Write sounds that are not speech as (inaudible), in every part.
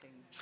thing.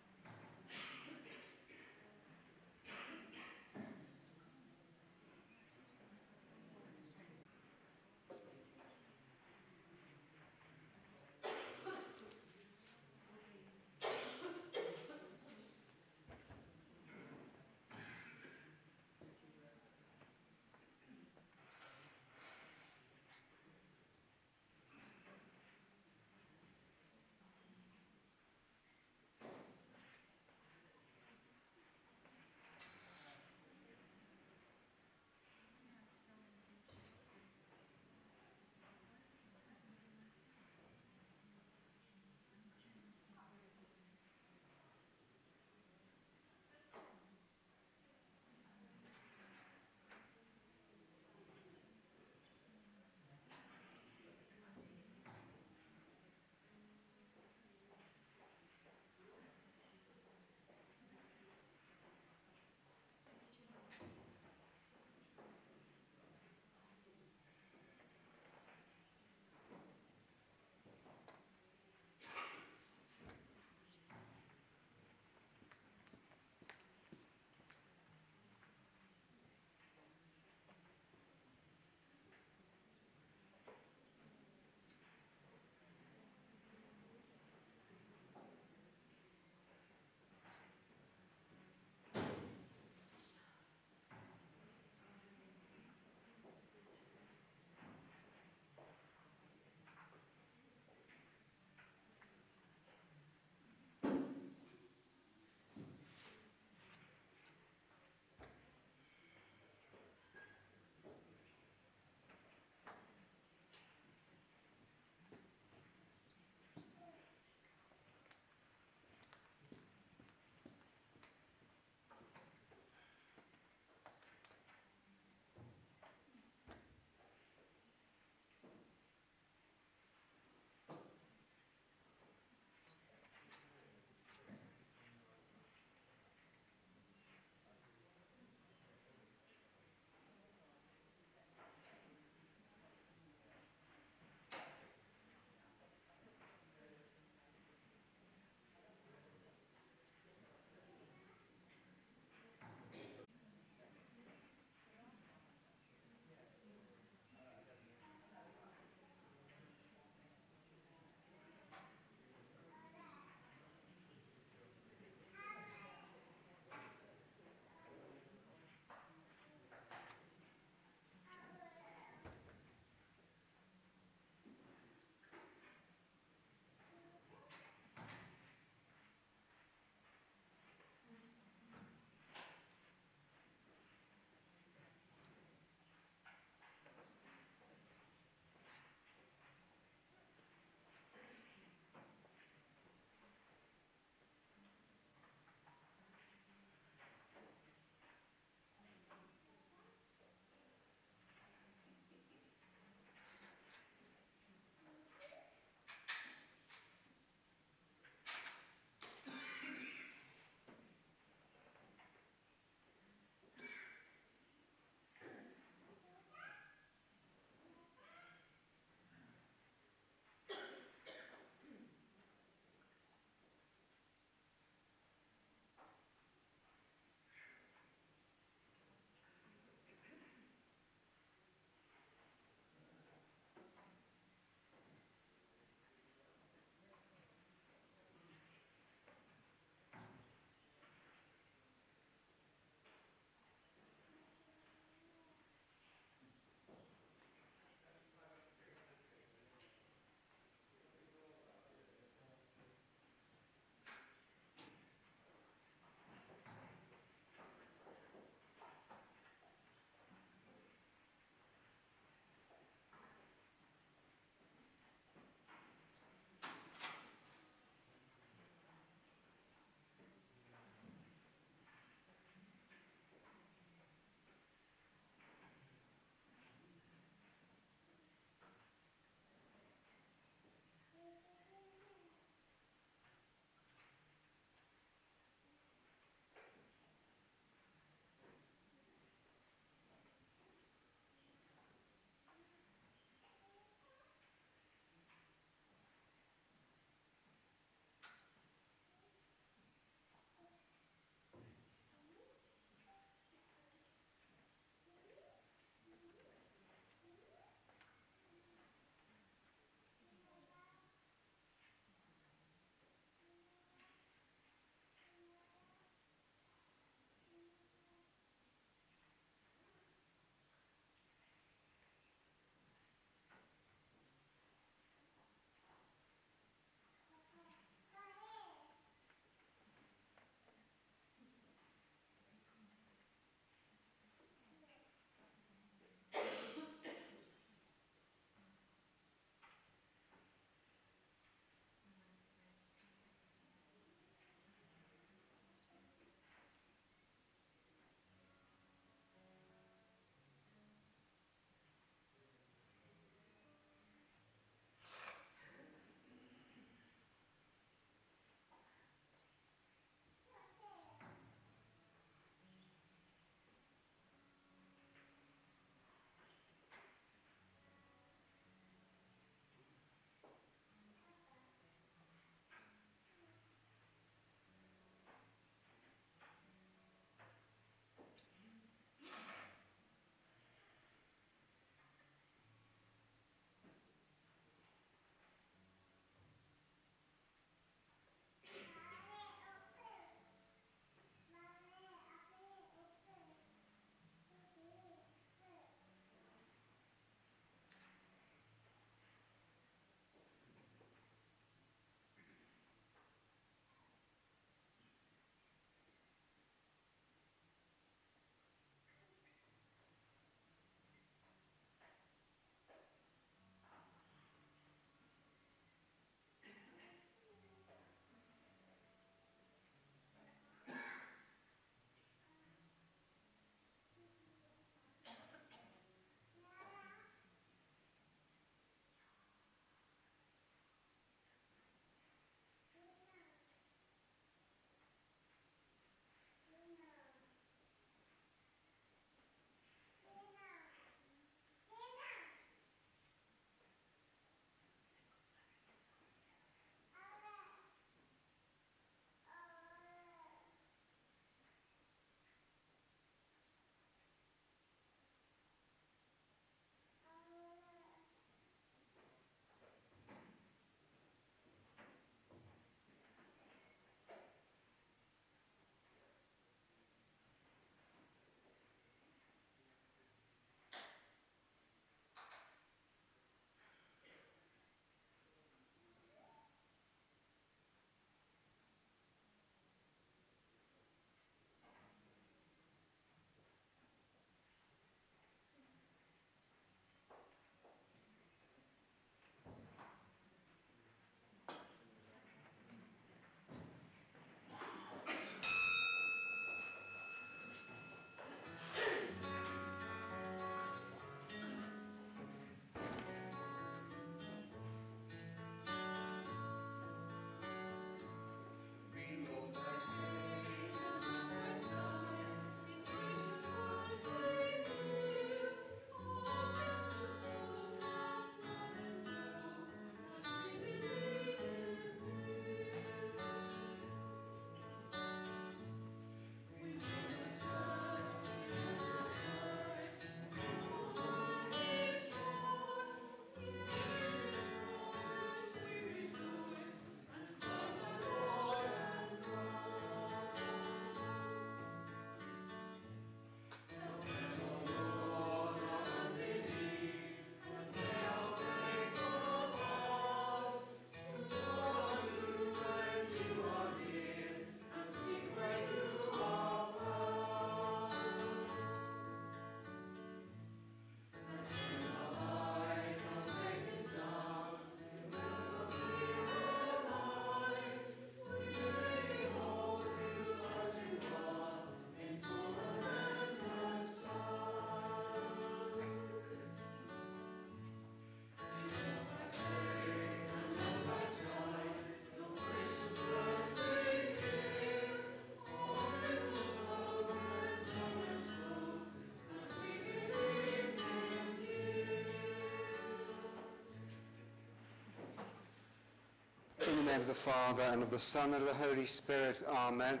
Name of the Father, and of the Son, and of the Holy Spirit. Amen.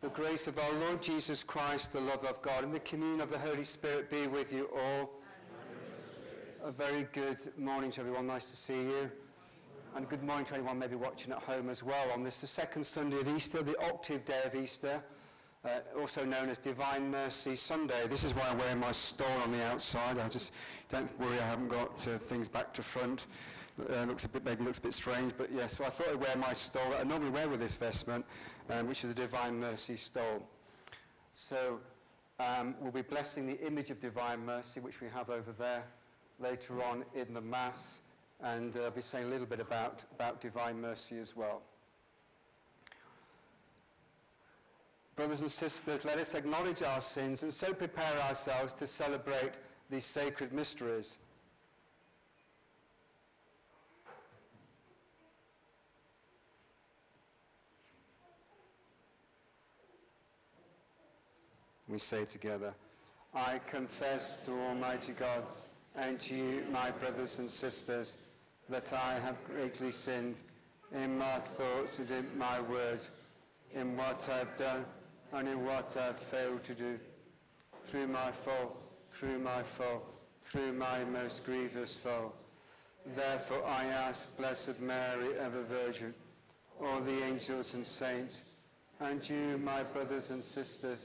The grace of our Lord Jesus Christ, the love of God, and the communion of the Holy Spirit be with you all. A very good morning to everyone. Nice to see you. And good morning to anyone maybe watching at home as well on this, the second Sunday of Easter, the octave day of Easter, uh, also known as Divine Mercy Sunday. This is why I'm wearing my stole on the outside. I just don't worry I haven't got uh, things back to front. Uh, looks a bit, maybe looks a bit strange, but yes, yeah, so I thought I'd wear my stole that I normally wear with this vestment, um, which is a Divine Mercy stole. So um, we'll be blessing the image of Divine Mercy, which we have over there later on in the Mass, and uh, I'll be saying a little bit about, about Divine Mercy as well. Brothers and sisters, let us acknowledge our sins and so prepare ourselves to celebrate these sacred mysteries. We say together, I confess to Almighty God and to you, my brothers and sisters, that I have greatly sinned in my thoughts and in my words, in what I've done and in what I've failed to do. Through my fault, through my fault, through my most grievous fault. Therefore I ask Blessed Mary, ever Virgin, all the angels and saints, and you, my brothers and sisters,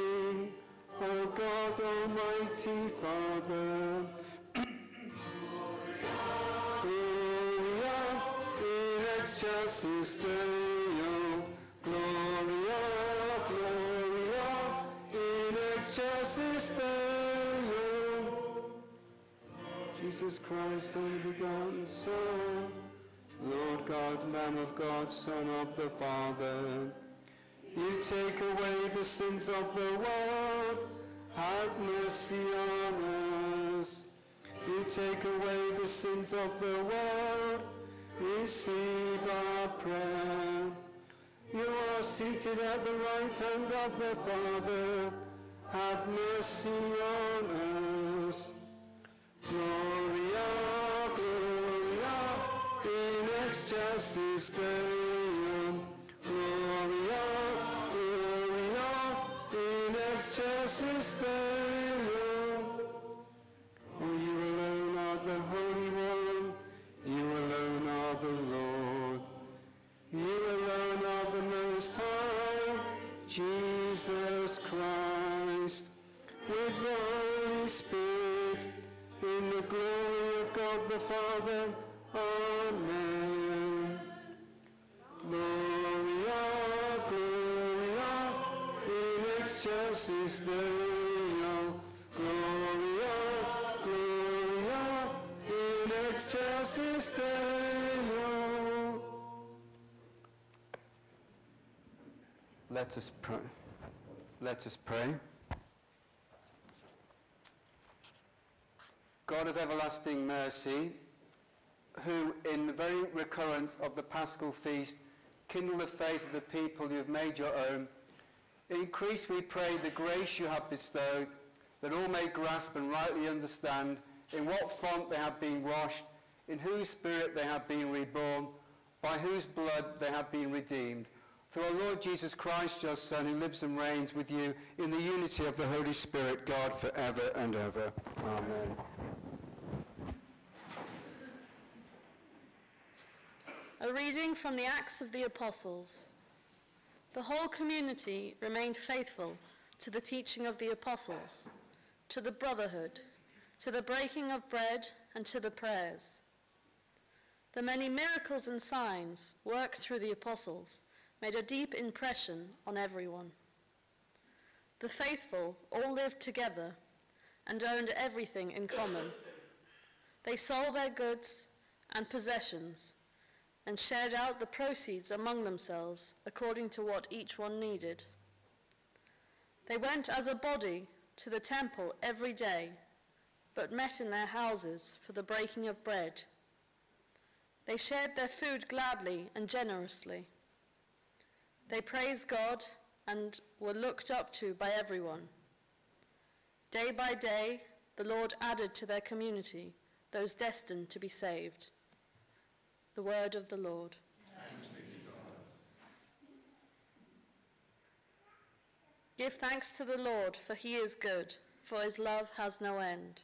O God, almighty Father, excelsis Deo, Gloria, Gloria, in excelsis Deo. Jesus Christ, only begotten Son, Lord God, Lamb of God, Son of the Father, you take away the sins of the world, have mercy on us. You take away the sins of the world, receive our prayer. You are seated at the right hand of the Father. Have mercy on us. Gloria, Gloria, in excelsis Deo. Gloria, Gloria, in excelsis Deo. Father. Amen. Gloria, Gloria, in excelsis Deo. Gloria, Gloria, in excelsis Deo. Let us pray. Let us pray. God of everlasting mercy, who in the very recurrence of the Paschal feast kindle the faith of the people you have made your own, increase, we pray, the grace you have bestowed, that all may grasp and rightly understand in what font they have been washed, in whose spirit they have been reborn, by whose blood they have been redeemed, through our Lord Jesus Christ, your Son, who lives and reigns with you in the unity of the Holy Spirit, God, forever and ever. Amen. A reading from the Acts of the Apostles. The whole community remained faithful to the teaching of the apostles, to the brotherhood, to the breaking of bread, and to the prayers. The many miracles and signs worked through the apostles made a deep impression on everyone. The faithful all lived together and owned everything in common. They sold their goods and possessions and shared out the proceeds among themselves according to what each one needed. They went as a body to the temple every day, but met in their houses for the breaking of bread. They shared their food gladly and generously. They praised God and were looked up to by everyone. Day by day, the Lord added to their community those destined to be saved. The word of the Lord. Give thanks to the Lord, for he is good, for his love has no end.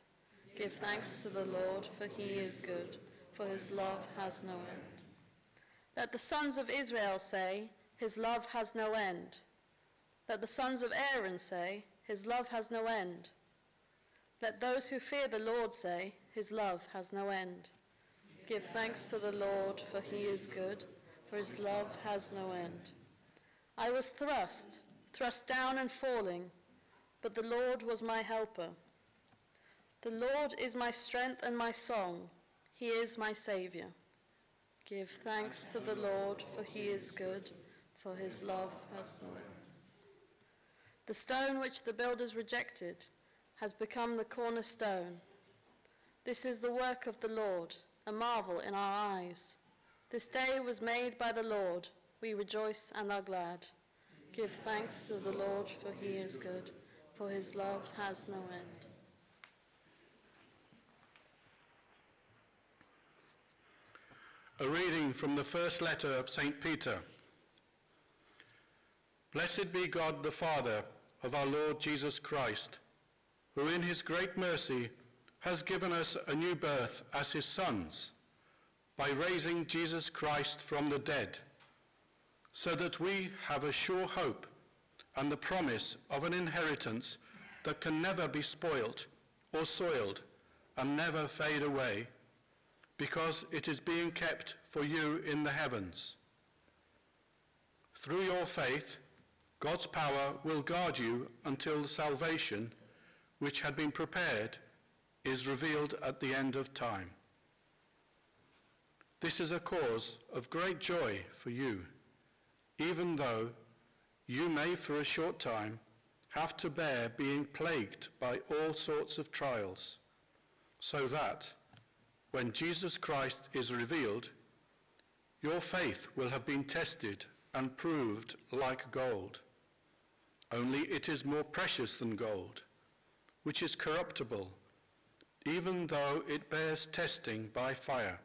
Give thanks to the Lord, for he is good, for his love has no end. Let the sons of Israel say, his love has no end. Let the sons of Aaron say, his love has no end. Let those who fear the Lord say, his love has no end. Give thanks to the Lord, for he is good, for his love has no end. I was thrust, thrust down and falling, but the Lord was my helper. The Lord is my strength and my song. He is my Saviour. Give thanks to the Lord, for he is good, for his love has no end. The stone which the builders rejected has become the cornerstone. This is the work of the Lord a marvel in our eyes. This day was made by the Lord. We rejoice and are glad. Give thanks to the Lord, for he is good, for his love has no end. A reading from the first letter of St. Peter. Blessed be God the Father of our Lord Jesus Christ, who in his great mercy has given us a new birth as his sons by raising Jesus Christ from the dead, so that we have a sure hope and the promise of an inheritance that can never be spoilt or soiled and never fade away, because it is being kept for you in the heavens. Through your faith, God's power will guard you until the salvation which had been prepared is revealed at the end of time. This is a cause of great joy for you, even though you may for a short time have to bear being plagued by all sorts of trials, so that when Jesus Christ is revealed, your faith will have been tested and proved like gold. Only it is more precious than gold, which is corruptible even though it bears testing by fire.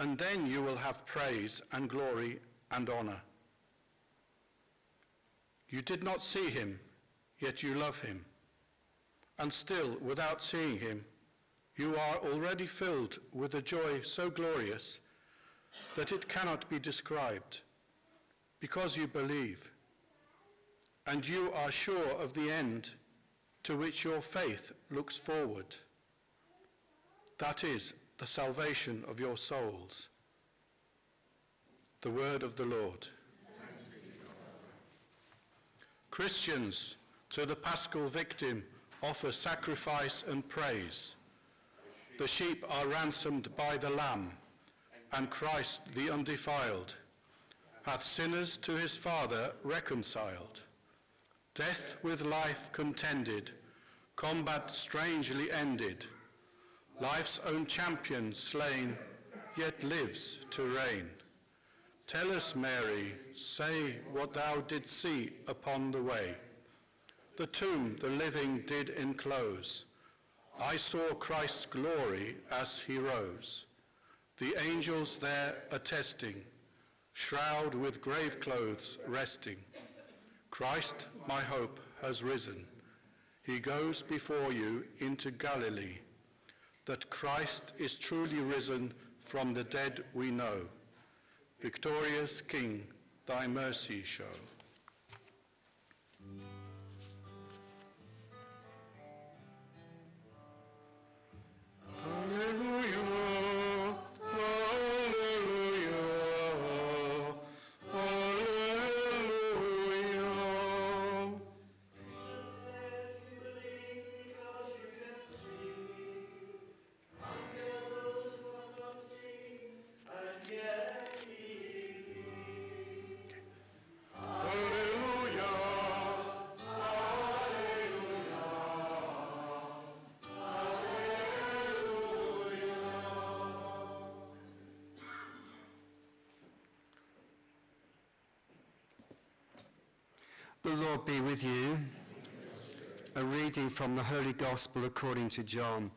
And then you will have praise and glory and honor. You did not see him, yet you love him. And still, without seeing him, you are already filled with a joy so glorious that it cannot be described, because you believe. And you are sure of the end to which your faith looks forward. That is the salvation of your souls. The word of the Lord. Christians to the paschal victim offer sacrifice and praise. The sheep are ransomed by the Lamb, and Christ the undefiled hath sinners to his Father reconciled. Death with life contended, combat strangely ended, life's own champion slain, yet lives to reign. Tell us, Mary, say what thou didst see upon the way. The tomb the living did enclose. I saw Christ's glory as he rose. The angels there attesting, shroud with grave clothes resting. Christ, my hope, has risen. He goes before you into Galilee. That Christ is truly risen from the dead we know. Victorious King, thy mercy show. Hallelujah, The Lord be with you. A reading from the Holy Gospel according to John.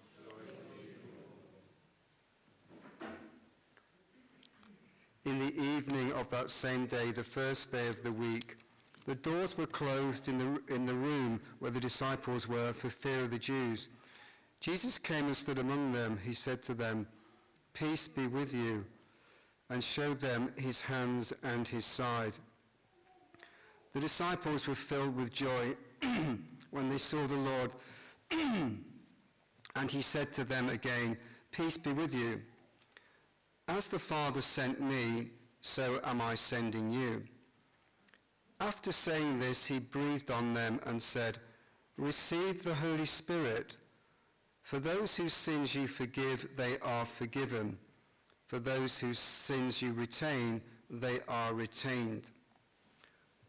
In the evening of that same day, the first day of the week, the doors were closed in the, in the room where the disciples were for fear of the Jews. Jesus came and stood among them. He said to them, Peace be with you, and showed them his hands and his side. The disciples were filled with joy (clears throat) when they saw the Lord. (clears throat) and he said to them again, Peace be with you. As the Father sent me, so am I sending you. After saying this, he breathed on them and said, Receive the Holy Spirit. For those whose sins you forgive, they are forgiven. For those whose sins you retain, they are retained.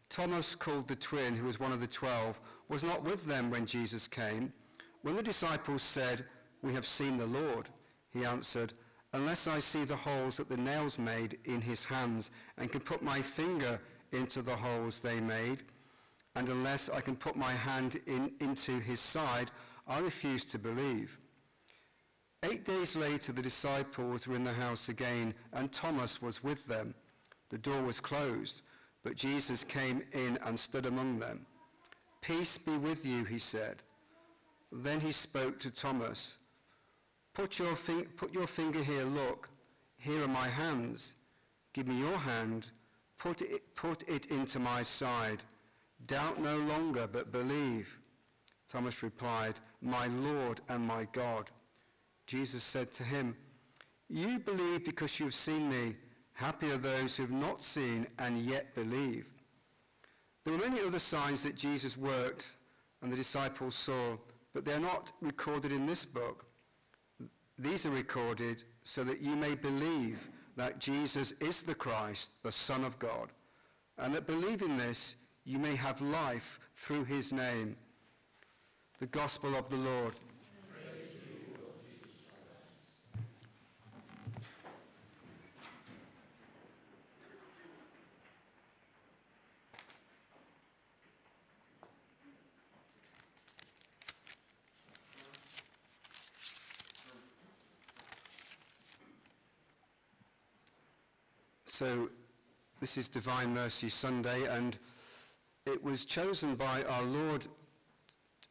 Thomas, called the twin, who was one of the twelve, was not with them when Jesus came. When the disciples said, We have seen the Lord, he answered, Unless I see the holes that the nails made in his hands, and can put my finger into the holes they made, and unless I can put my hand in, into his side, I refuse to believe. Eight days later, the disciples were in the house again, and Thomas was with them. The door was closed, but Jesus came in and stood among them. Peace be with you, he said. Then he spoke to Thomas. Put your, put your finger here, look. Here are my hands. Give me your hand. Put it, put it into my side. Doubt no longer, but believe. Thomas replied, My Lord and my God. Jesus said to him, You believe because you've seen me. Happy are those who have not seen and yet believe. There were many other signs that Jesus worked and the disciples saw, but they are not recorded in this book. These are recorded so that you may believe that Jesus is the Christ, the Son of God, and that believing this, you may have life through his name. The Gospel of the Lord. So, this is Divine Mercy Sunday, and it was chosen by our Lord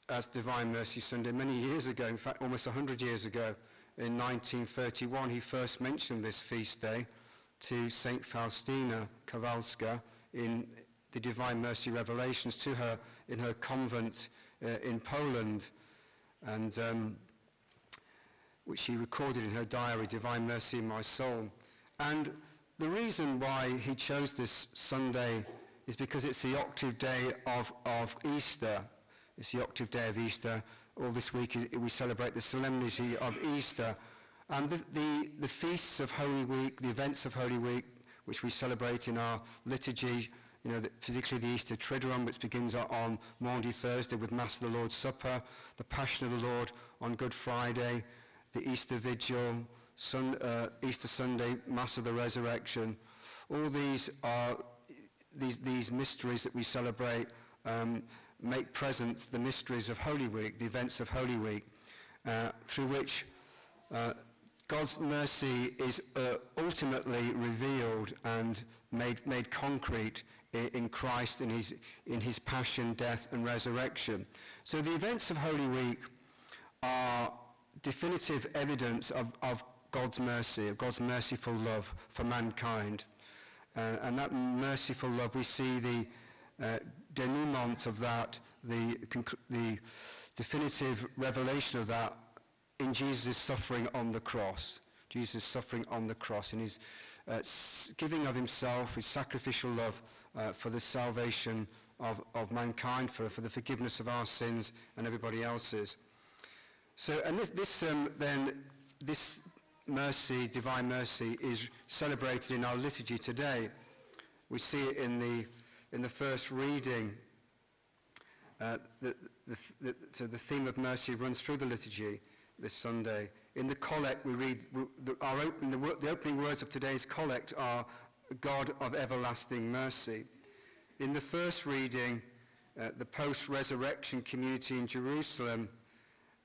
as Divine Mercy Sunday many years ago, in fact, almost 100 years ago. In 1931, he first mentioned this feast day to St. Faustina Kowalska in the Divine Mercy Revelations to her in her convent uh, in Poland, and um, which she recorded in her diary, Divine Mercy in My Soul. And the reason why he chose this Sunday is because it's the octave day of, of Easter. It's the octave day of Easter. All this week we celebrate the solemnity of Easter. And the, the, the feasts of Holy Week, the events of Holy Week, which we celebrate in our liturgy, you know, the, particularly the Easter Triduum, which begins on Maundy Thursday with Mass of the Lord's Supper, the Passion of the Lord on Good Friday, the Easter Vigil, Sun, uh, Easter Sunday, Mass of the Resurrection. All these are these, these mysteries that we celebrate um, make present the mysteries of Holy Week, the events of Holy Week, uh, through which uh, God's mercy is uh, ultimately revealed and made, made concrete i- in Christ in his, in his passion, death and resurrection. So the events of Holy Week are definitive evidence of, of God's mercy, of God's merciful love for mankind. Uh, and that merciful love, we see the uh, denouement of that, the, the definitive revelation of that in Jesus' suffering on the cross. Jesus' suffering on the cross, in his uh, giving of himself, his sacrificial love uh, for the salvation of, of mankind, for, for the forgiveness of our sins and everybody else's. So, and this, this um, then, this mercy, divine mercy, is celebrated in our liturgy today. We see it in the, in the first reading. Uh, the, the, the, so the theme of mercy runs through the liturgy this Sunday. In the collect, we read, the, our open, the, the opening words of today's collect are, God of everlasting mercy. In the first reading, uh, the post-resurrection community in Jerusalem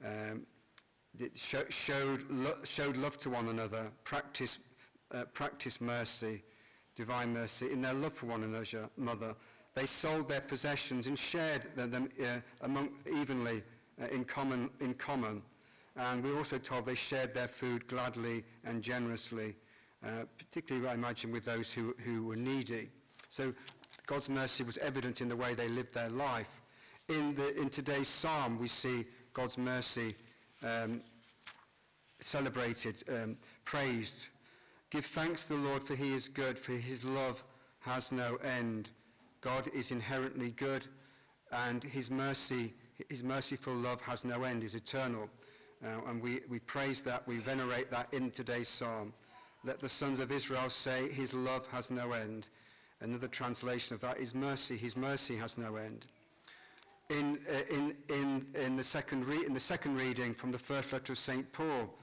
um, that sho- showed, lo- showed love to one another, practiced uh, practice mercy, divine mercy, in their love for one another. Mother. They sold their possessions and shared them uh, among, evenly uh, in, common, in common. And we're also told they shared their food gladly and generously, uh, particularly, I imagine, with those who, who were needy. So God's mercy was evident in the way they lived their life. In, the, in today's psalm, we see God's mercy um, celebrated, um, praised. Give thanks to the Lord for he is good, for his love has no end. God is inherently good, and his mercy, his merciful love has no end, is eternal. Uh, and we, we praise that, we venerate that in today's psalm. Let the sons of Israel say, his love has no end. Another translation of that is mercy, his mercy has no end. In, uh, in, in, in, the second in the second reading from the first letter of St. Paul,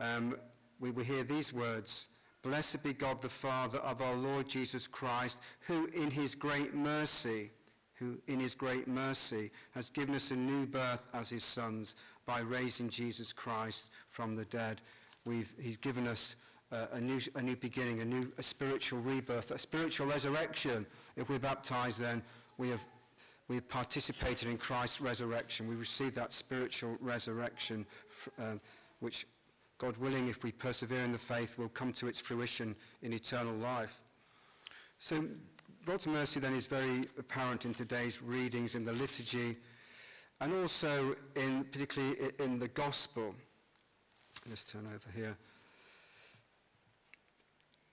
um, we, we hear these words, Blessed be God the Father of our Lord Jesus Christ, who in his great mercy, who in his great mercy has given us a new birth as his sons by raising Jesus Christ from the dead. We've, he's given us uh, a, new, a new beginning, a new a spiritual rebirth, a spiritual resurrection. If we're baptized then, we have, we participated in Christ's resurrection. We receive that spiritual resurrection, um, which God willing, if we persevere in the faith, will come to its fruition in eternal life. So God's mercy then is very apparent in today's readings in the liturgy and also in particularly in the gospel. Let's turn over here.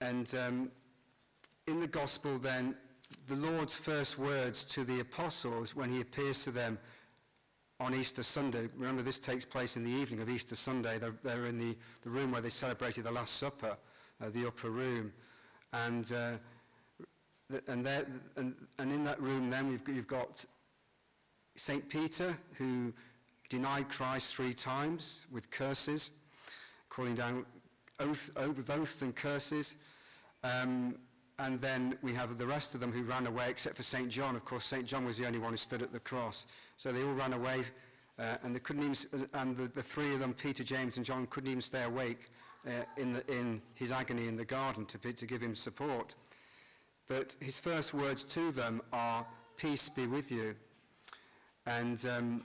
And um, in the gospel then, the Lord's first words to the apostles when he appears to them on Easter Sunday. Remember, this takes place in the evening of Easter Sunday. They're, they're in the, the room where they celebrated the Last Supper, uh, the upper room. And, uh, th and, there, and, and in that room then we've, you've got St. Peter who denied Christ three times with curses, calling down oath, oath, oaths and curses. Um, and then we have the rest of them who ran away, except for St. John. Of course, St. John was the only one who stood at the cross. So they all ran away, uh, and they couldn't even, and the, the three of them, Peter, James, and John, couldn't even stay awake uh, in, the, in his agony in the garden to, to give him support. But his first words to them are, "Peace be with you." And um,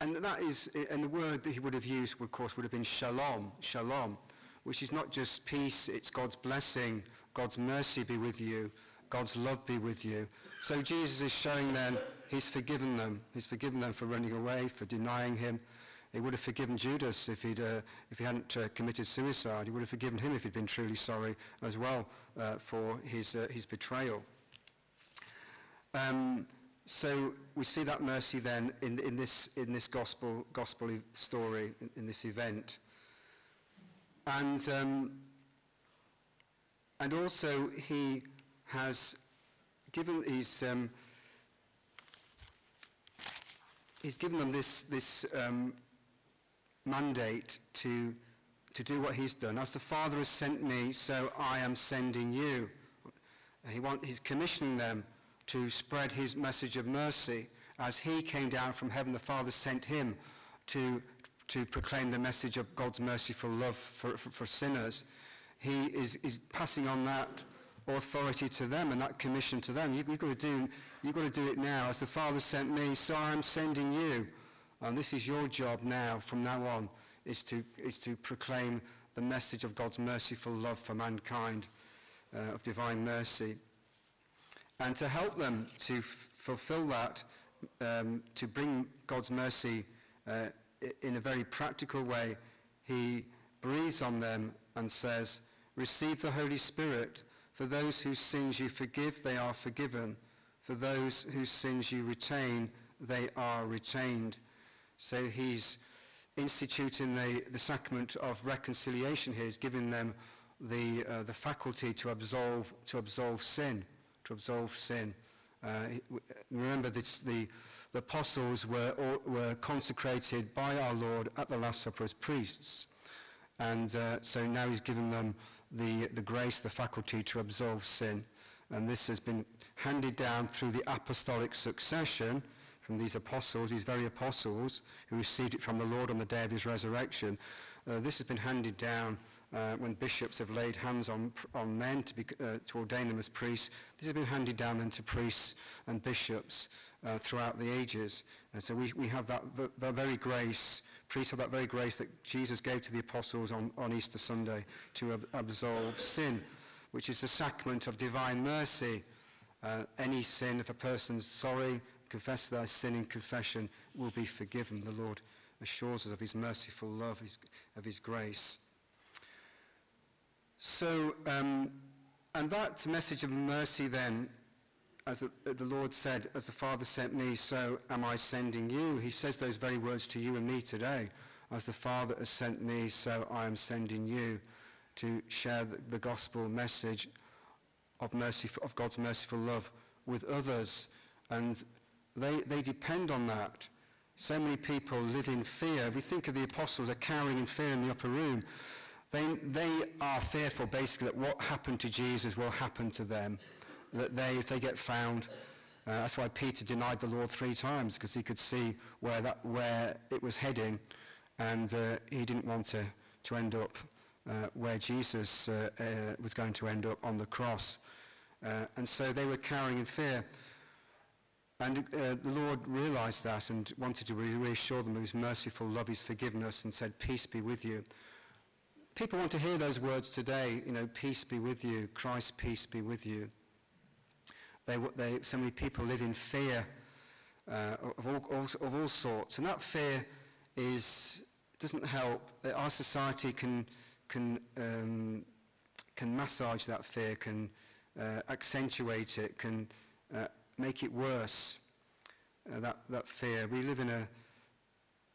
and that is, and the word that he would have used, of course, would have been shalom, shalom, which is not just peace, it's God's blessing, God's mercy be with you, God's love be with you. So Jesus is showing them he's forgiven them. He's forgiven them for running away, for denying him. He would have forgiven Judas if, he'd, uh, if he hadn't uh, committed suicide. He would have forgiven him if he'd been truly sorry as well uh, for his, uh, his betrayal. Um, so we see that mercy then in, in this, in this gospel, gospel story, in, in this event. And, um, and also he has given, he's, um, he's given them this, this um, mandate to, to do what he's done. As the Father has sent me, so I am sending you. He want, he's commissioning them to spread his message of mercy. As he came down from heaven, the Father sent him to, to proclaim the message of God's merciful love for, for, for sinners. He is, is passing on that authority to them and that commission to them. You, you've, got to do, you've got to do it now. As the Father sent me, so I am sending you. And this is your job now, from now on, is to, is to proclaim the message of God's merciful love for mankind, uh, of divine mercy. And to help them to fulfill that, um, to bring God's mercy uh, in a very practical way, he breathes on them and says, Receive the Holy Spirit. For those whose sins you forgive, they are forgiven. For those whose sins you retain, they are retained. So he's instituting the, the sacrament of reconciliation here. He's giving them the, uh, the faculty to absolve, to absolve sin, to absolve sin. Uh, remember, this, the, the apostles were, were consecrated by our Lord at the Last Supper as priests. And uh, so now he's given them the, the grace, the faculty to absolve sin. And this has been handed down through the apostolic succession from these apostles, these very apostles who received it from the Lord on the day of his resurrection. Uh, this has been handed down uh, when bishops have laid hands on, on men to, be, uh, to ordain them as priests. This has been handed down then to priests and bishops uh, throughout the ages. And so we, we have that, that very grace priests have that very grace that Jesus gave to the apostles on, on Easter Sunday to ab- absolve sin, which is the sacrament of divine mercy. Uh, any sin, if a person's sorry, confess their sin in confession, will be forgiven. The Lord assures us of his merciful love, his, of his grace. So, um, and that message of mercy then as the, uh, the, Lord said, as the Father sent me, so am I sending you. He says those very words to you and me today. As the Father has sent me, so I am sending you to share the, the gospel message of, mercy, of God's merciful love with others. And they, they depend on that. So many people live in fear. If We think of the apostles, are cowering in fear in the upper room. They, they are fearful, basically, that what happened to Jesus will happen to them that they, if they get found, uh, that's why Peter denied the Lord three times, because he could see where, that, where it was heading, and uh, he didn't want to, to end up uh, where Jesus uh, uh, was going to end up on the cross. Uh, and so they were cowering in fear. And the Lord realized that and wanted to reassure them of his merciful love, his forgiveness, and said, Peace be with you. People want to hear those words today, you know, peace be with you, Christ, peace be with you. They, they, so many people live in fear uh, of, all, of all sorts. And that fear is, doesn't help. Uh, our society can, can, um, can massage that fear, can uh, accentuate it, can uh, make it worse, uh, that, that fear. We live in a,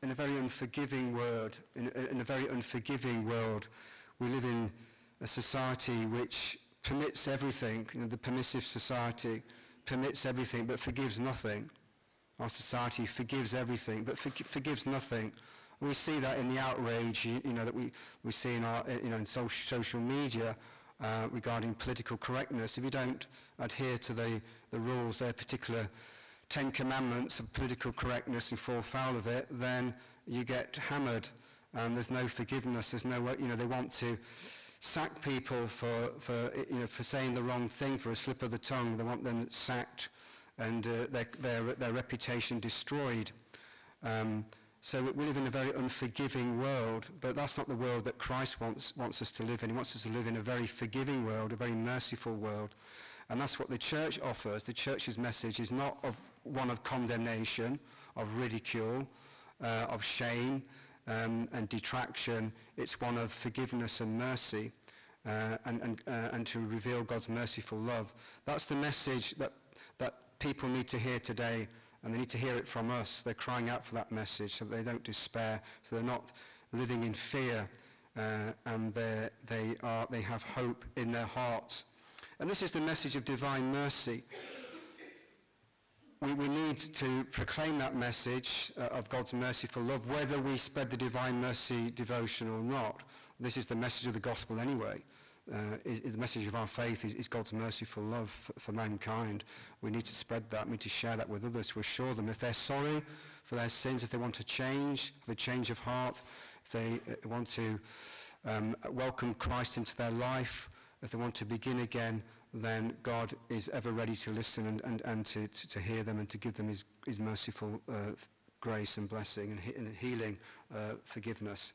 in a very unforgiving world, in, in a very unforgiving world. We live in a society which permits everything. You know, the permissive society permits everything but forgives nothing. Our society forgives everything but for, forgives nothing. We see that in the outrage you, you know, that we, we see in, our, you know, in so social media uh, regarding political correctness. If you don't adhere to the, the rules, their particular Ten Commandments of political correctness and fall foul of it, then you get hammered and there's no forgiveness. There's no, you know, they want to sack people for, for, you know, for saying the wrong thing, for a slip of the tongue. They want them sacked and uh, their, their, their reputation destroyed. Um, so we live in a very unforgiving world, but that's not the world that Christ wants, wants us to live in. He wants us to live in a very forgiving world, a very merciful world. And that's what the church offers. The church's message is not of one of condemnation, of ridicule, uh, of shame, um, and detraction. It's one of forgiveness and mercy uh, and, and, uh, and to reveal God's merciful love. That's the message that, that people need to hear today and they need to hear it from us. They're crying out for that message so that they don't despair, so they're not living in fear uh, and they, are, they have hope in their hearts. And this is the message of divine mercy. We, we need to proclaim that message uh, of God's merciful love, whether we spread the divine mercy devotion or not. This is the message of the gospel anyway. Uh, is, is the message of our faith is, is God's merciful love for, for, mankind. We need to spread that. We need to share that with others to assure them if they're sorry for their sins, if they want to change, a change of heart, if they uh, want to um, welcome Christ into their life, if they want to begin again, then God is ever ready to listen and, and, and to, to, to hear them and to give them his, his merciful uh, grace and blessing and, he, and healing uh, forgiveness.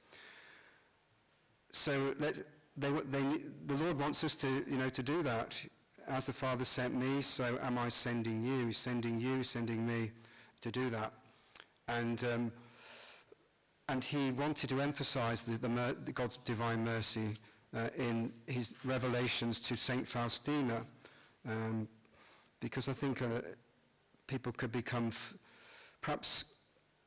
So let, they, they, the Lord wants us to, you know, to do that. As the Father sent me, so am I sending you. Sending you, sending me to do that. And, um, and he wanted to emphasize the, the God's divine mercy uh, in his revelations to St. Faustina, um, because I think uh, people could become, perhaps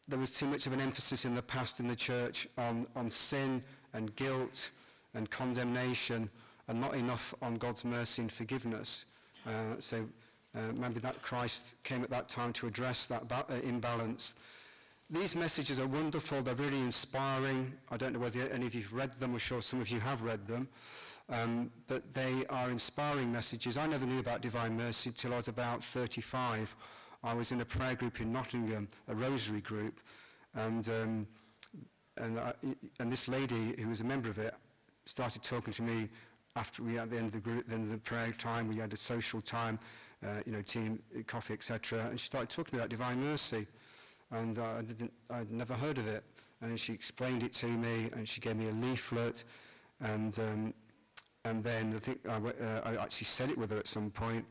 there was too much of an emphasis in the past in the church on, on sin and guilt and condemnation and not enough on God's mercy and forgiveness. Uh, so uh, maybe that Christ came at that time to address that uh, imbalance. These messages are wonderful. They're really inspiring. I don't know whether any of you've read them. I'm sure some of you have read them. Um, but they are inspiring messages. I never knew about divine mercy till I was about 35. I was in a prayer group in Nottingham, a rosary group, and um, and, I, and this lady who was a member of it started talking to me after we at the end of the group, the end of the prayer time, we had a social time, uh, you know, team coffee, etc. And she started talking about divine mercy, and I didn't, I'd never heard of it. And she explained it to me, and she gave me a leaflet, and um, and then I think I, uh, I actually said it with her at some point.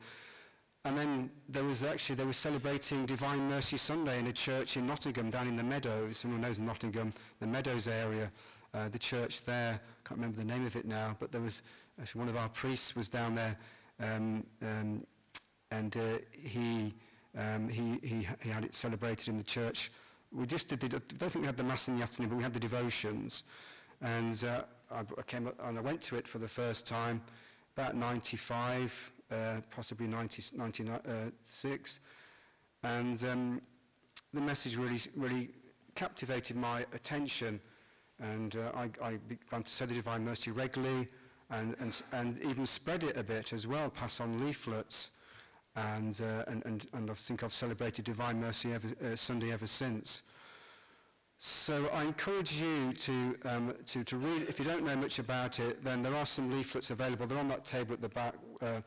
And then there was actually, they were celebrating Divine Mercy Sunday in a church in Nottingham, down in the Meadows. Everyone knows Nottingham, the Meadows area. Uh, the church there, I can't remember the name of it now, but there was, actually one of our priests was down there, um, um, and uh, he, Um, he, he, he had it celebrated in the church. We just did, I don't think we had the Mass in the afternoon, but we had the devotions. And uh, I, I came up and I went to it for the first time about 95, uh, possibly 90, 96. And um, the message really, really captivated my attention. And uh, I, I began to say the Divine Mercy regularly and, and, and even spread it a bit as well, pass on leaflets. And, uh, and, and, and I think I've celebrated Divine Mercy uh, Sunday ever since. So I encourage you to, um, to, to read, if you don't know much about it, then there are some leaflets available. They're on that table at the back uh,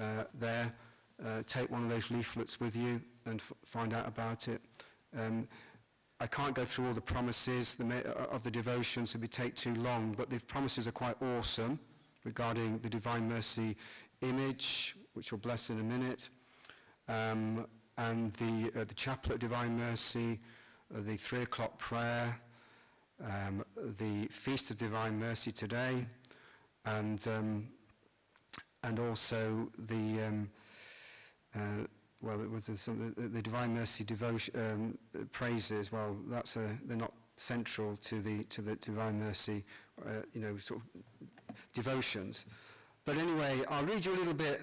uh, there. Uh, take one of those leaflets with you and find out about it. Um, I can't go through all the promises the uh, of the devotions, it would take too long, but the promises are quite awesome regarding the Divine Mercy image, which we'll bless in a minute, um, and the, uh, the Chaplet of Divine Mercy, uh, the three o'clock prayer, um, the Feast of Divine Mercy today, and, um, and also the, um, uh, well, it was the, the Divine Mercy devotion, um, praises, well, that's a, they're not central to the, to the Divine Mercy, uh, you know, sort of devotions. But anyway, I'll read you a little bit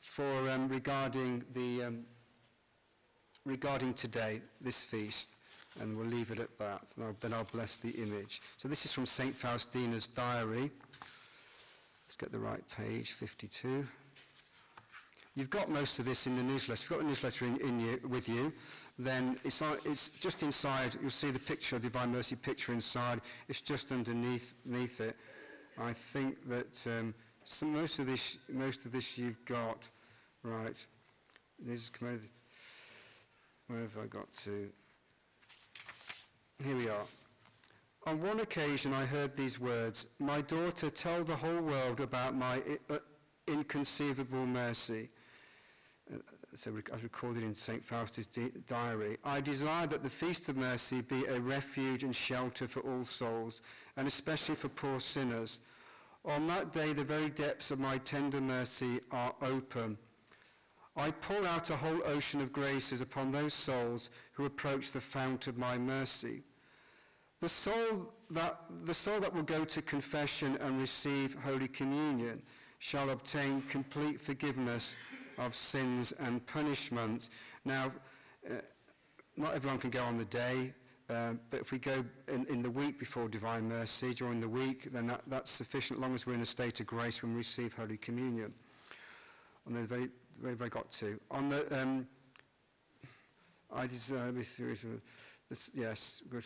for um, regarding the um, regarding today, this feast, and we'll leave it at that. And I'll, then I'll bless the image. So this is from St. Faustina's diary. Let's get the right page, 52. You've got most of this in the newsletter. If you've got the newsletter in, in you, with you, then it's, on, it's just inside. You'll see the picture, the Divine Mercy picture inside. It's just underneath, underneath it. I think that um, some, most of this, most of this you've got. Right. This is. Where have I got to? Here we are. On one occasion I heard these words, My daughter, tell the whole world about my uh, inconceivable mercy. Uh, so rec- as recorded in St. Faustus' di- diary, I desire that the Feast of Mercy be a refuge and shelter for all souls, and especially for poor sinners. On that day, the very depths of my tender mercy are open. I pour out a whole ocean of graces upon those souls who approach the fount of my mercy. The soul that, the soul that will go to confession and receive Holy Communion shall obtain complete forgiveness of sins and punishment. Now, uh, not everyone can go on the day, uh, but if we go in, in the week before Divine Mercy, during the week, then that, that's sufficient, as long as we're in a state of grace when we receive Holy Communion. And the very, very, very got to. On the, um, I this series of, this, yes, good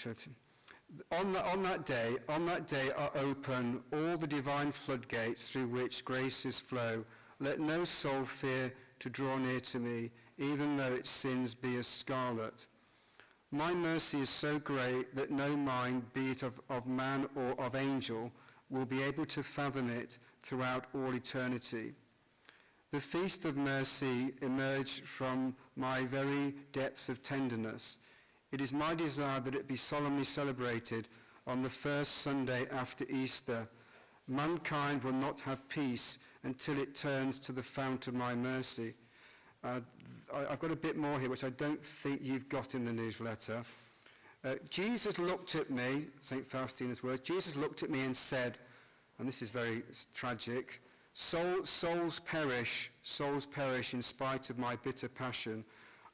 on, the, on that day, on that day are open all the divine floodgates through which graces flow, Let no soul fear to draw near to me, even though its sins be as scarlet. My mercy is so great that no mind, be it of, of man or of angel, will be able to fathom it throughout all eternity. The feast of mercy emerged from my very depths of tenderness. It is my desire that it be solemnly celebrated on the first Sunday after Easter. Mankind will not have peace until it turns to the fount of my mercy. Uh, I, I've got a bit more here, which I don't think you've got in the newsletter. Uh, Jesus looked at me, St. Faustina's words, Jesus looked at me and said, and this is very tragic, Soul, souls perish, souls perish in spite of my bitter passion.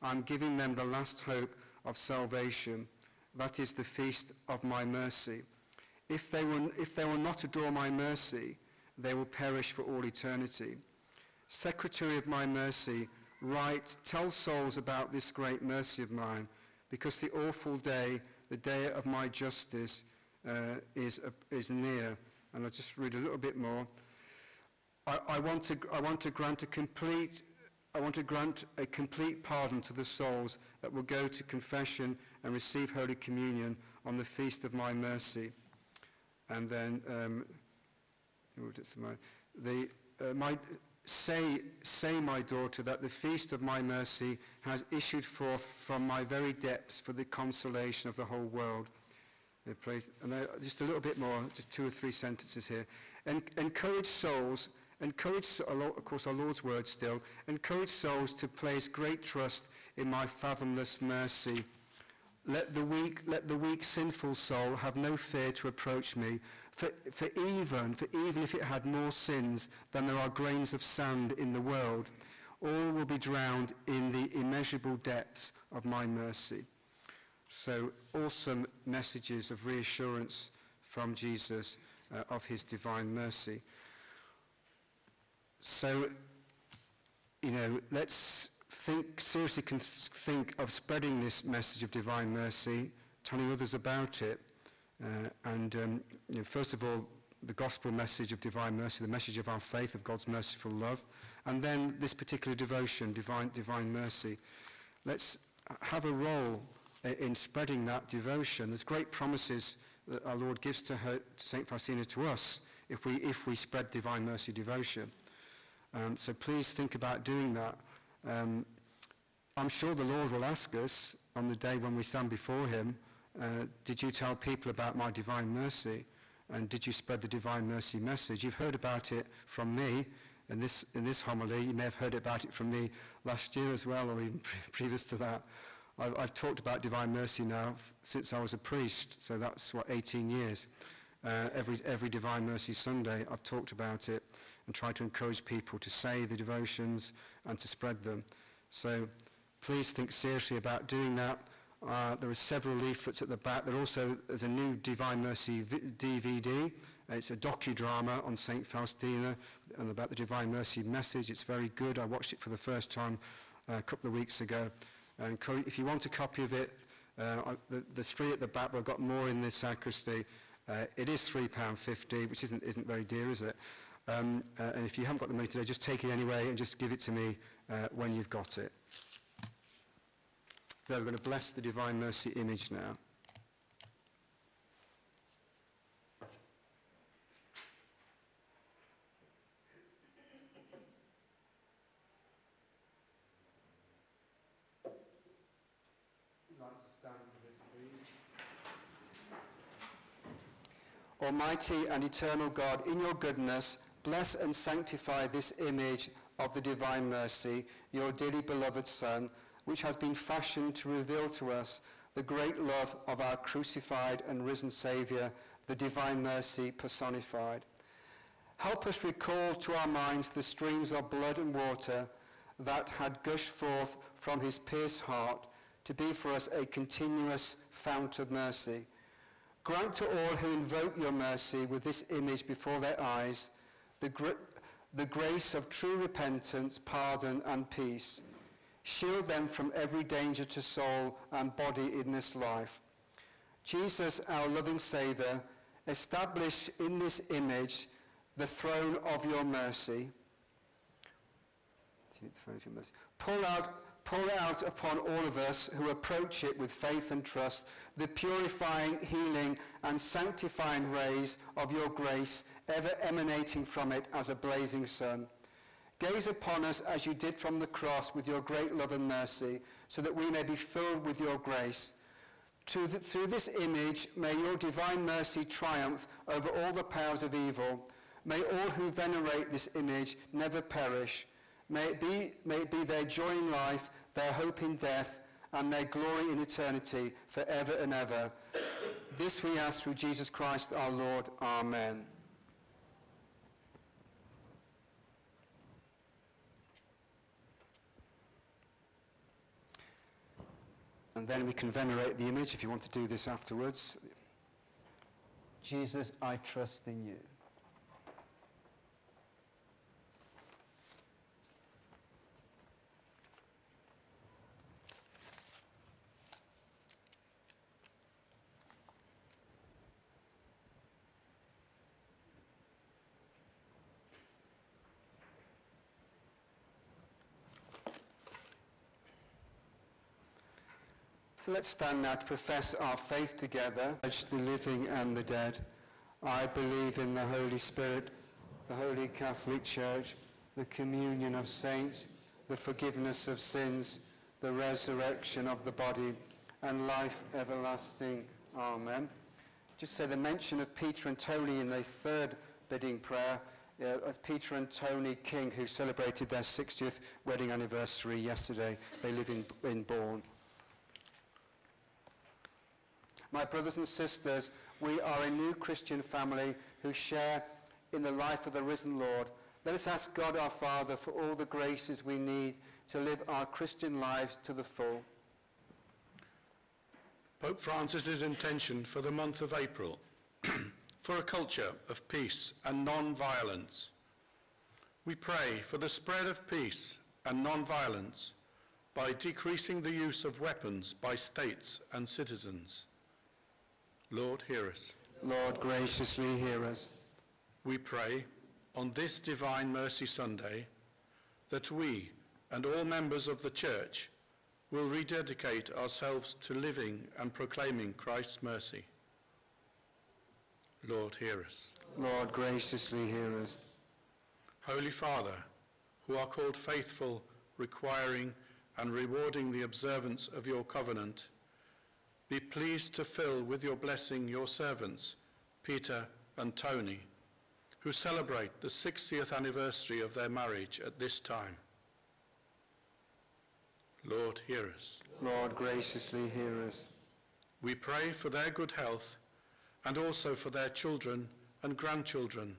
I'm giving them the last hope of salvation. That is the feast of my mercy. If they, will, if they will not adore my mercy, they will perish for all eternity. Secretary of my mercy, write, tell souls about this great mercy of mine, because the awful day, the day of my justice, uh, is, uh, is near. And I'll just read a little bit more. I, I, want to, I want to grant a complete I want to grant a complete pardon to the souls that will go to confession and receive Holy Communion on the feast of my mercy. And then, um, the, uh, my, say, say, my daughter, that the feast of my mercy has issued forth from my very depths for the consolation of the whole world. And uh, just a little bit more, just two or three sentences here. En- encourage souls encourage, of course, our Lord's word still, encourage souls to place great trust in my fathomless mercy. Let the weak, let the weak sinful soul have no fear to approach me, for, for even, for even if it had more sins than there are grains of sand in the world, all will be drowned in the immeasurable depths of my mercy. So awesome messages of reassurance from Jesus uh, of his divine mercy. So, you know, let's think, seriously think of spreading this message of divine mercy, telling others about it. Uh, and, um, you know, first of all, the gospel message of divine mercy, the message of our faith, of God's merciful love, and then this particular devotion, divine, divine mercy. Let's have a role in spreading that devotion. There's great promises that our Lord gives to, her, to St. Faustina to us if we, if we spread divine mercy devotion. Um, so please think about doing that. Um, I'm sure the Lord will ask us on the day when we stand before him, uh, did you tell people about my divine mercy? And did you spread the divine mercy message? You've heard about it from me in this, in this homily. You may have heard about it from me last year as well, or even (laughs) pre previous to that. I've, I've talked about divine mercy now since I was a priest, so that's, what, 18 years. Uh, every, every Divine Mercy Sunday, I've talked about it and tried to encourage people to say the devotions and to spread them. So please think seriously about doing that. Uh, there are several leaflets at the back. There also there's a new Divine Mercy DVD. It's a docudrama on St. Faustina and about the Divine Mercy message. It's very good. I watched it for the first time uh, a couple of weeks ago. And if you want a copy of it, uh, the, the three at the back, but I've got more in this sacristy. Uh, it is £3.50, which isn't, isn't very dear, is it? Um, uh, and if you haven't got the money today, just take it anyway and just give it to me uh, when you've got it. So we're going to bless the Divine Mercy image now. Almighty and eternal God, in your goodness, Bless and sanctify this image of the divine mercy, your dearly beloved Son, which has been fashioned to reveal to us the great love of our crucified and risen Saviour, the divine mercy personified. Help us recall to our minds the streams of blood and water that had gushed forth from his pierced heart to be for us a continuous fount of mercy. Grant to all who invoke your mercy with this image before their eyes the, gr- the grace of true repentance, pardon, and peace. Shield them from every danger to soul and body in this life. Jesus, our loving Saviour, establish in this image the throne of your mercy. Pour out, pour out upon all of us who approach it with faith and trust the purifying, healing, and sanctifying rays of your grace, ever emanating from it as a blazing sun. Gaze upon us as you did from the cross with your great love and mercy, so that we may be filled with your grace. Through, this image, may your divine mercy triumph over all the powers of evil. May all who venerate this image never perish. May it be, may it be their joy in life, their hope in death, and their glory in eternity forever and ever. This we ask through Jesus Christ our Lord. Amen. And then we can venerate the image if you want to do this afterwards. Jesus, I trust in you. Let's stand now to profess our faith together, the living and the dead. I believe in the Holy Spirit, the Holy Catholic Church, the communion of saints, the forgiveness of sins, the resurrection of the body, and life everlasting. Amen. Just say the mention of Peter and Tony in the third bidding prayer uh, as Peter and Tony King, who celebrated their 60th wedding anniversary yesterday. They live in, in Bourne. My brothers and sisters, we are a new Christian family who share in the life of the risen Lord. Let us ask God our Father for all the graces we need to live our Christian lives to the full. Pope Francis's intention for the month of April (clears throat) for a culture of peace and non-violence. We pray for the spread of peace and non-violence by decreasing the use of weapons by states and citizens. Lord, hear us. Lord, graciously hear us. We pray on this Divine Mercy Sunday that we and all members of the Church will rededicate ourselves to living and proclaiming Christ's mercy. Lord, hear us. Lord, graciously hear us. Holy Father, who are called faithful, requiring and rewarding the observance of your covenant, be pleased to fill with your blessing your servants, Peter and Tony, who celebrate the 60th anniversary of their marriage at this time. Lord, hear us. Lord, graciously hear us. We pray for their good health and also for their children and grandchildren,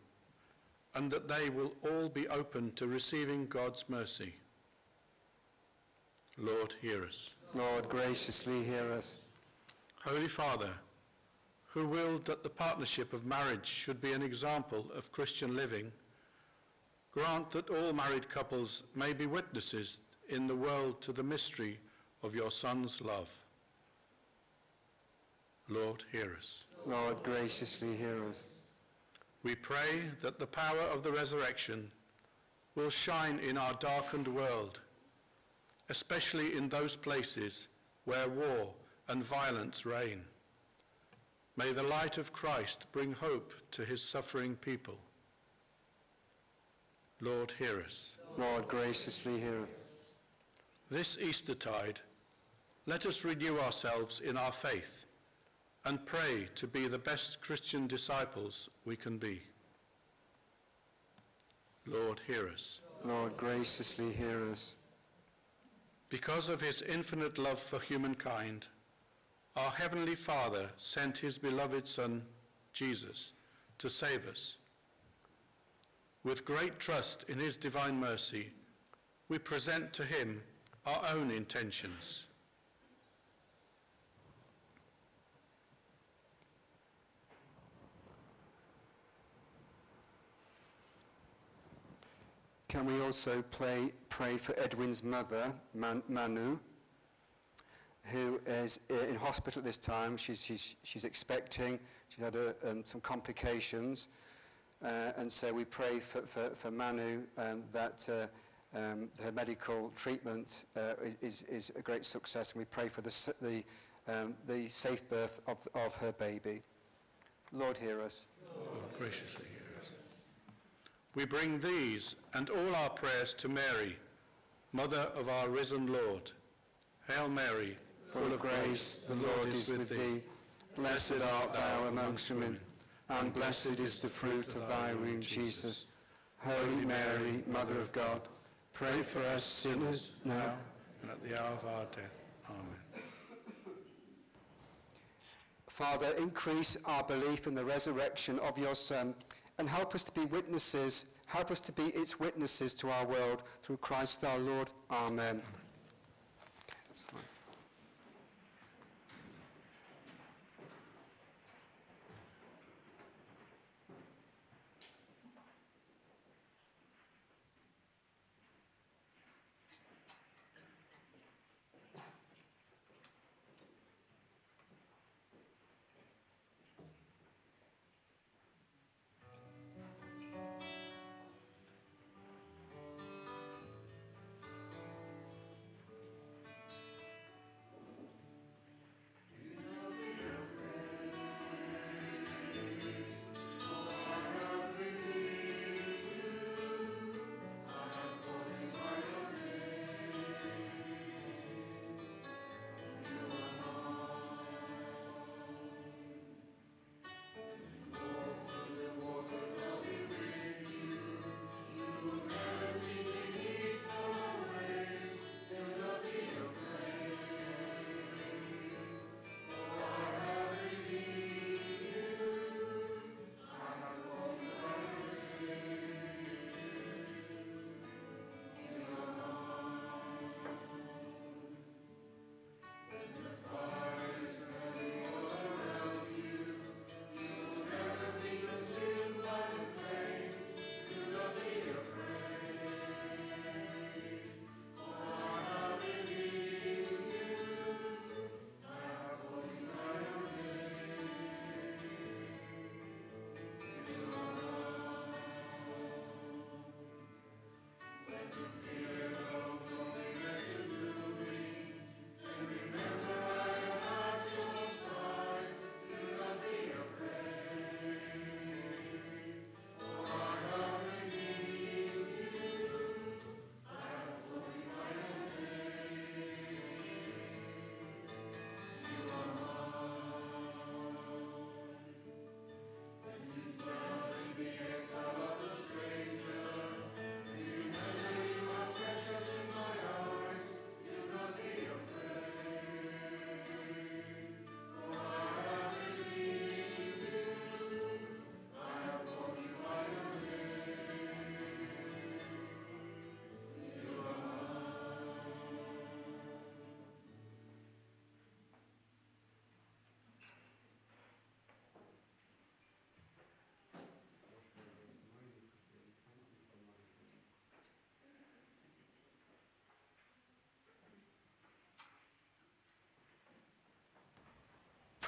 and that they will all be open to receiving God's mercy. Lord, hear us. Lord, graciously hear us. Holy Father, who willed that the partnership of marriage should be an example of Christian living, grant that all married couples may be witnesses in the world to the mystery of your Son's love. Lord, hear us. Lord, graciously hear us. We pray that the power of the resurrection will shine in our darkened world, especially in those places where war and violence reign. May the light of Christ bring hope to his suffering people. Lord, hear us. Lord, graciously hear us. This Eastertide, let us renew ourselves in our faith and pray to be the best Christian disciples we can be. Lord, hear us. Lord, graciously hear us. Because of his infinite love for humankind, our Heavenly Father sent his beloved Son, Jesus, to save us. With great trust in his divine mercy, we present to him our own intentions. Can we also play, pray for Edwin's mother, Man, Manu, who is in hospital at this time? She's, she's, she's expecting, she's had a, um, some complications. Uh, and so we pray for, for, for Manu um, that uh, um, her medical treatment uh, is, is a great success, and we pray for the, the, um, the safe birth of, of her baby. Lord, hear us. Lord, graciously hear us. We bring these and all our prayers to Mary, Mother of our risen Lord. Hail Mary, Full of grace, the Lord is with thee. Blessed art thou amongst women, and blessed is the fruit of thy womb, Jesus. Holy Mary, Mother of God, pray for us sinners now. and at the hour of our death. Amen. Father, increase our belief in the resurrection of your Son, and help us to be witnesses, help us to be its witnesses to our world through Christ our Lord. Amen.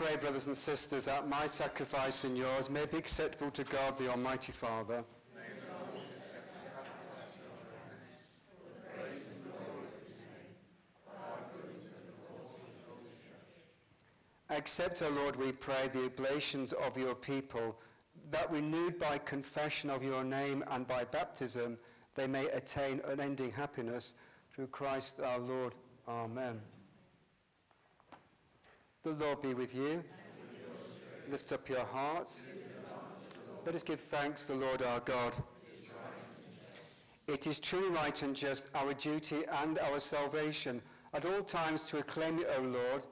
Pray, brothers and sisters, that my sacrifice and yours may be acceptable to God, the Almighty Father. Accept, O Lord, we pray, the oblations of your people, that renewed by confession of your name and by baptism, they may attain unending happiness through Christ our Lord. Amen. The Lord be with you. Lift up your hearts. Let us give thanks to the Lord our God. It is truly right and just, our duty and our salvation, at all times to acclaim you, O Lord,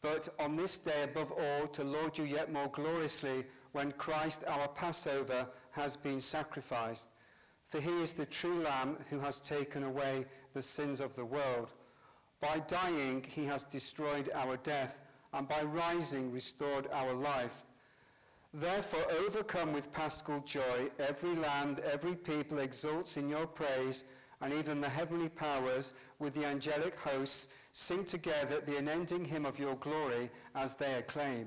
but on this day above all to laud you yet more gloriously when Christ our Passover has been sacrificed. For he is the true Lamb who has taken away the sins of the world. By dying, he has destroyed our death, and by rising, restored our life. Therefore, overcome with paschal joy, every land, every people exults in your praise, and even the heavenly powers with the angelic hosts sing together the unending hymn of your glory as they acclaim.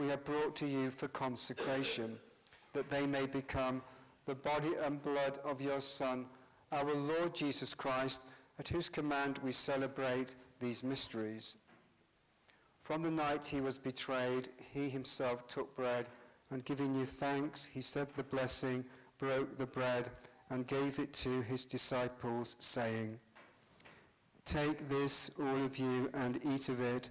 we have brought to you for consecration, that they may become the body and blood of your Son, our Lord Jesus Christ, at whose command we celebrate these mysteries. From the night he was betrayed, he himself took bread, and giving you thanks, he said the blessing, broke the bread, and gave it to his disciples, saying, Take this, all of you, and eat of it,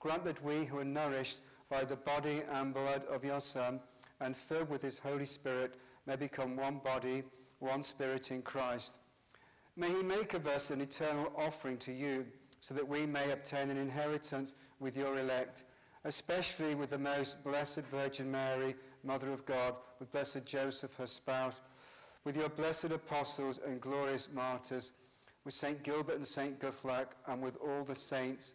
Grant that we who are nourished by the body and blood of your Son and filled with his Holy Spirit may become one body, one spirit in Christ. May he make of us an eternal offering to you so that we may obtain an inheritance with your elect, especially with the most blessed Virgin Mary, Mother of God, with blessed Joseph, her spouse, with your blessed apostles and glorious martyrs, with St. Gilbert and St. Guthlac, and with all the saints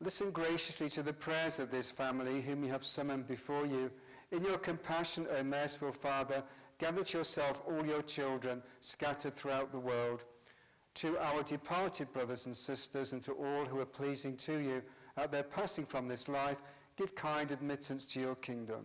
Listen graciously to the prayers of this family whom you have summoned before you. In your compassion, O merciful Father, gather to yourself all your children scattered throughout the world. To our departed brothers and sisters and to all who are pleasing to you at their passing from this life, give kind admittance to your kingdom.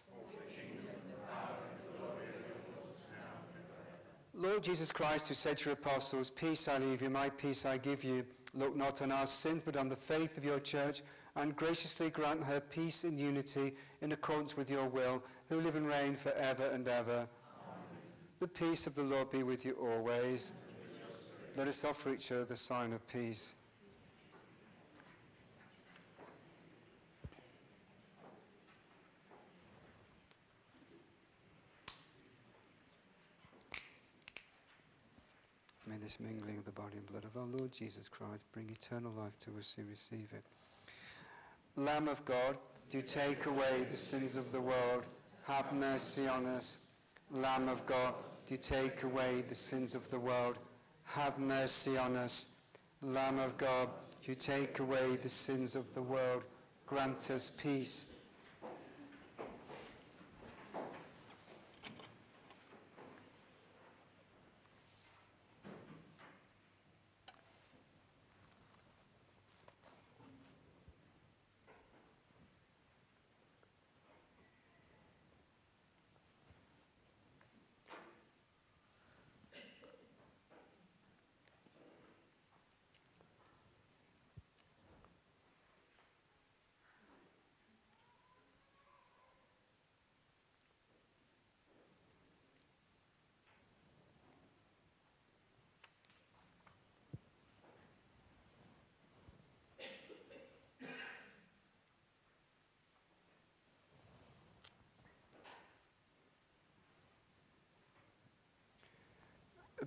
Lord Jesus Christ, who said to your apostles, Peace I leave you, my peace I give you, look not on our sins, but on the faith of your church, and graciously grant her peace and unity in accordance with your will, who live and reign for ever and ever. Amen. The peace of the Lord be with you always. Let us offer each other the sign of peace. May this mingling of the body and blood of our Lord Jesus Christ bring eternal life to us who receive it. Lamb of God, do take away the sins of the world. Have mercy on us. Lamb of God, do take away the sins of the world. Have mercy on us. Lamb of God, do take away the sins of the world. Grant us peace.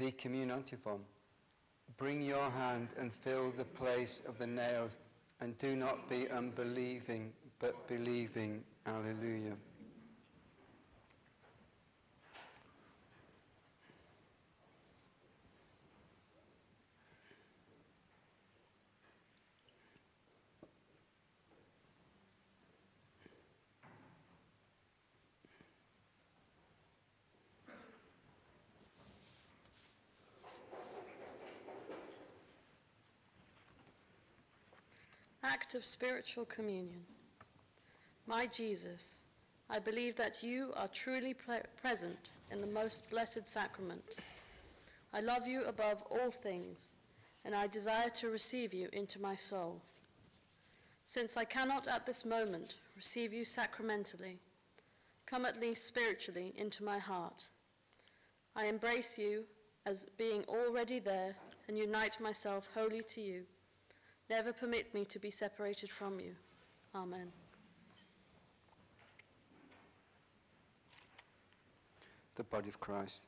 The communion antiphon. Bring your hand and fill the place of the nails, and do not be unbelieving, but believing. Alleluia. Act of spiritual communion. My Jesus, I believe that you are truly pre- present in the most blessed sacrament. I love you above all things, and I desire to receive you into my soul. Since I cannot at this moment receive you sacramentally, come at least spiritually into my heart. I embrace you as being already there and unite myself wholly to you. Never permit me to be separated from you. Amen. The body of Christ.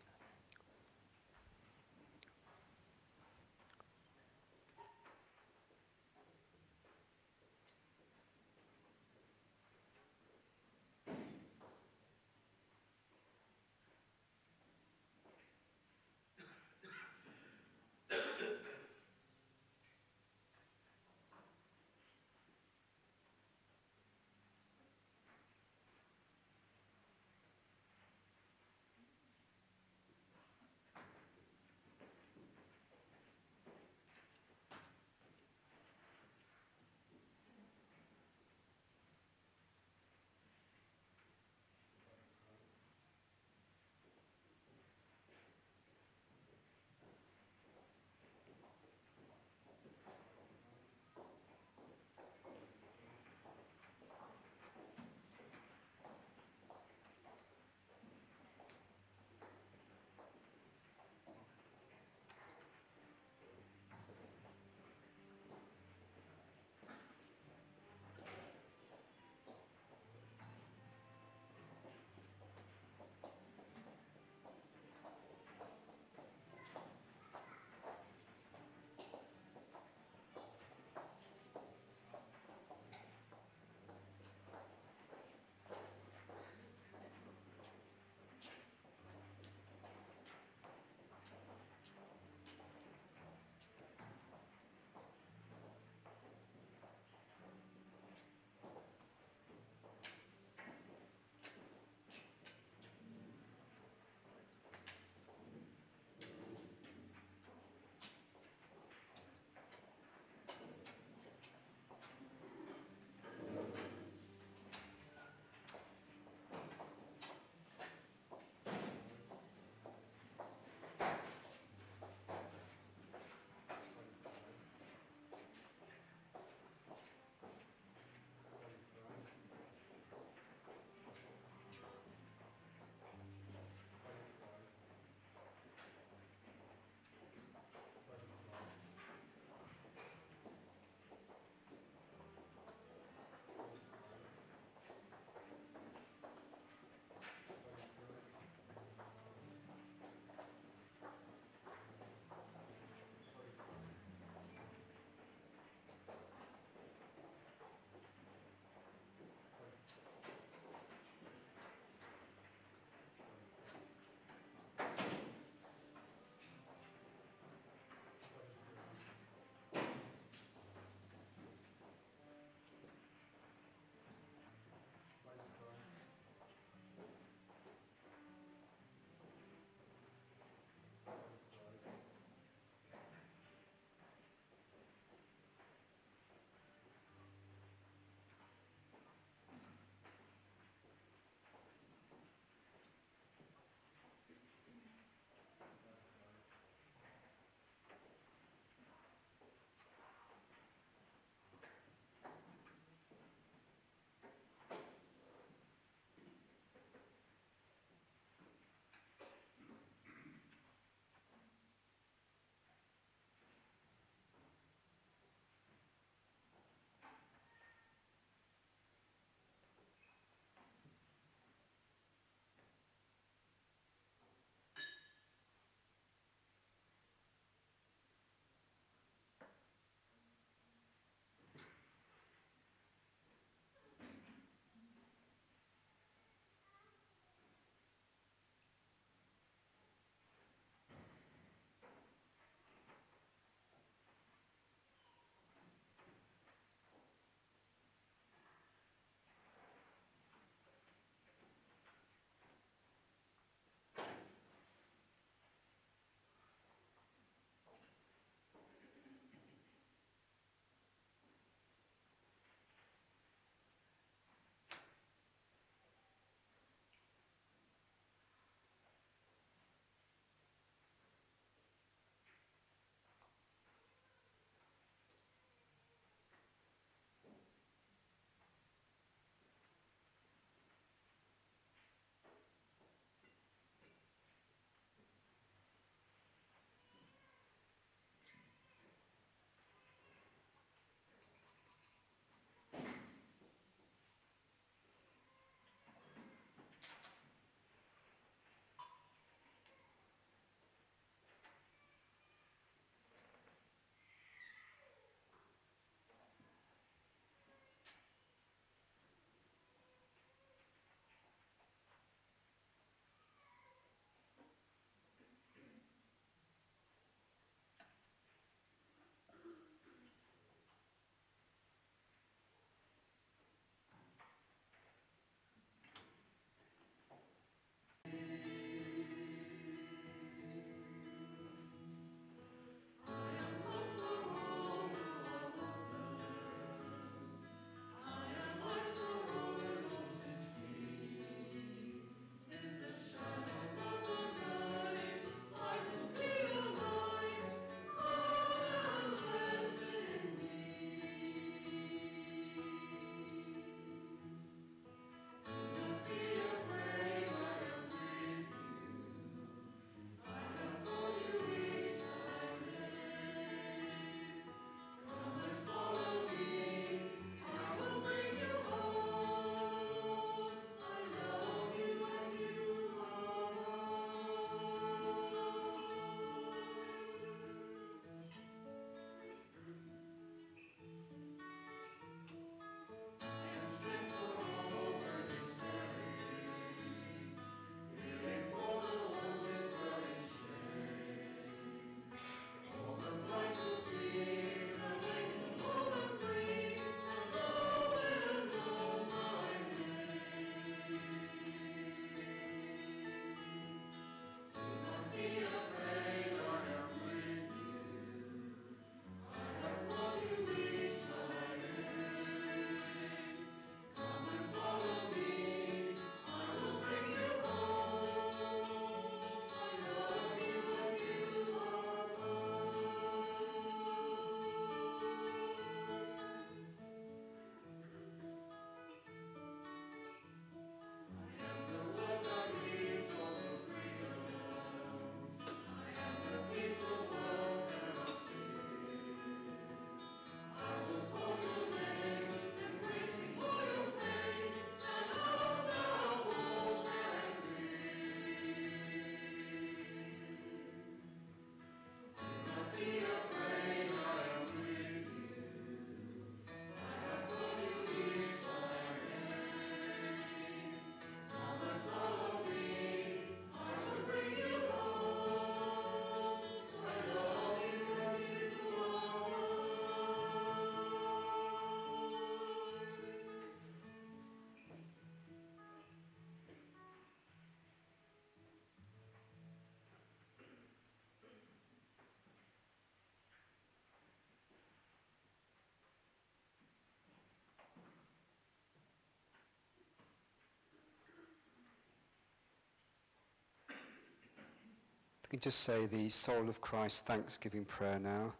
Can just say the soul of Christ thanksgiving prayer now.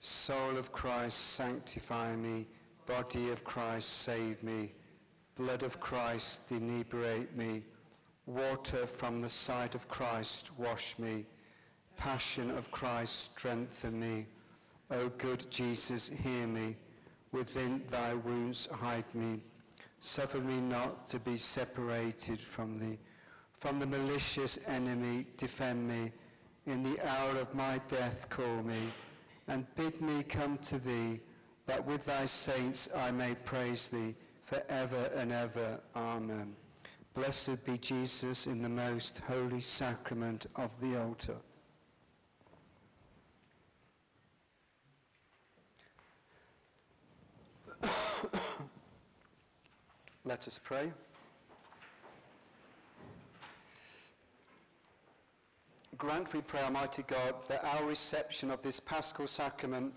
Soul of Christ, sanctify me. Body of Christ, save me. Blood of Christ, inebriate me. Water from the side of Christ, wash me. Passion of Christ, strengthen me. O good Jesus, hear me. Within thy wounds hide me. Suffer me not to be separated from thee. From the malicious enemy, defend me. In the hour of my death, call me. And bid me come to thee, that with thy saints I may praise thee for ever and ever. Amen. Blessed be Jesus in the most holy sacrament of the altar. (coughs) Let us pray. Grant, we pray, Almighty God, that our reception of this paschal sacrament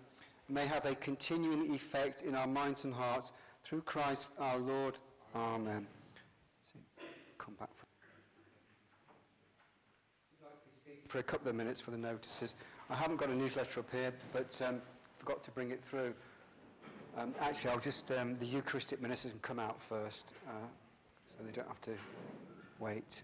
may have a continuing effect in our minds and hearts through Christ our Lord. Amen. Come back for, for a couple of minutes for the notices. I haven't got a newsletter up here, but um, forgot to bring it through. Um, actually, I'll just, um, the Eucharistic ministers can come out first, uh, so they don't have to wait.